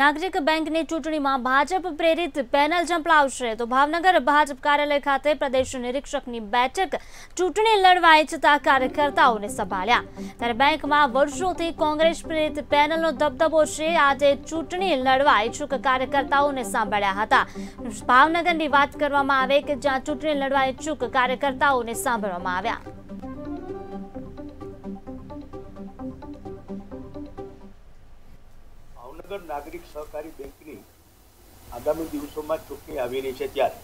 નાગરિક બેંકની ચૂંટણીમાં ભાજપ પ્રેરિત પેનલ ઝંપલાવશે. તો ભાવનગર ભાજપ કાર્યાલય ખાતે પ્રદેશ નિરીક્ષકની બેઠક ચૂંટણી લડવા ઇચ્છતા કાર્યકર્તાઓને સંભાળ્યા. ત્યારે બેંકમાં વર્ષોથી કોંગ્રેસ પ્રેરિત પેનલનો દબદબો છે. આજે ચૂંટણી લડવા ઇચ્છુક કાર્યકર્તાઓને સાંભળ્યા હતા. ભાવનગરની વાત કરવામાં આવે કે જ્યાં ચૂંટણી લડવા ઇચ્છુક કાર્યકર્તાઓને સાંભળવામાં આવ્યા. ભાવનગર નાગરિક સહકારી બેંકની આગામી દિવસોમાં ચૂંટણી આવી રહી છે ત્યારે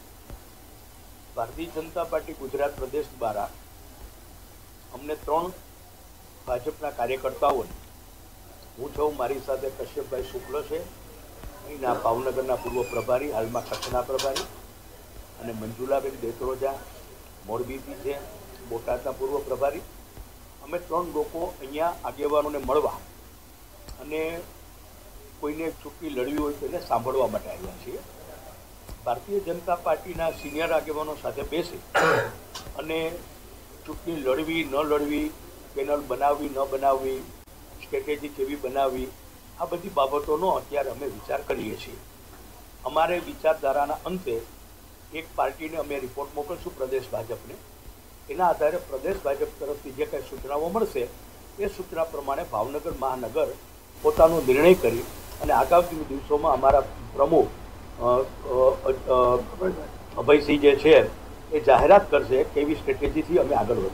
ભારતીય જનતા પાર્ટી ગુજરાત પ્રદેશ દ્વારા અમને ત્રણ ભાજપના કાર્યકર્તાઓને, હું છું, મારી સાથે કશ્યપભાઈ શુક્લ છે, અહીંના ભાવનગરના પૂર્વ પ્રભારી, હાલમાં કચ્છના પ્રભારી અને મંજુલાબેન દેત્રોજા મોરબીથી છે, બોટાદના પૂર્વ પ્રભારી. અમે ત્રણ લોકો અહીંયા આગેવાનોને મળવા અને કોઈને ચૂંટણી લડવી હોય તો એને સાંભળવા માટે આવ્યા છીએ. ભારતીય જનતા પાર્ટીના સિનિયર આગેવાનો સાથે બેસી અને ચૂંટણી લડવી, ન લડવી, પેનલ બનાવવી, ન બનાવવી, સ્ટ્રેટેજી કેવી બનાવવી, આ બધી બાબતોનો અત્યારે અમે વિચાર કરીએ છીએ. અમારે વિચારધારાના અંતે એક પાર્ટીને અમે રિપોર્ટ મોકલશું પ્રદેશ ભાજપને. એના આધારે પ્રદેશ ભાજપ તરફથી જે કાંઈ સૂચનાઓ મળશે, એ સૂચના પ્રમાણે ભાવનગર મહાનગર પોતાનો નિર્ણય કરી અને આગામી દિવસોમાં અમારા પ્રમુખ અભયસિંહ જે છે એ જાહેરાત કરશે કેવી સ્ટ્રેટેજીથી અમે આગળ વધીએ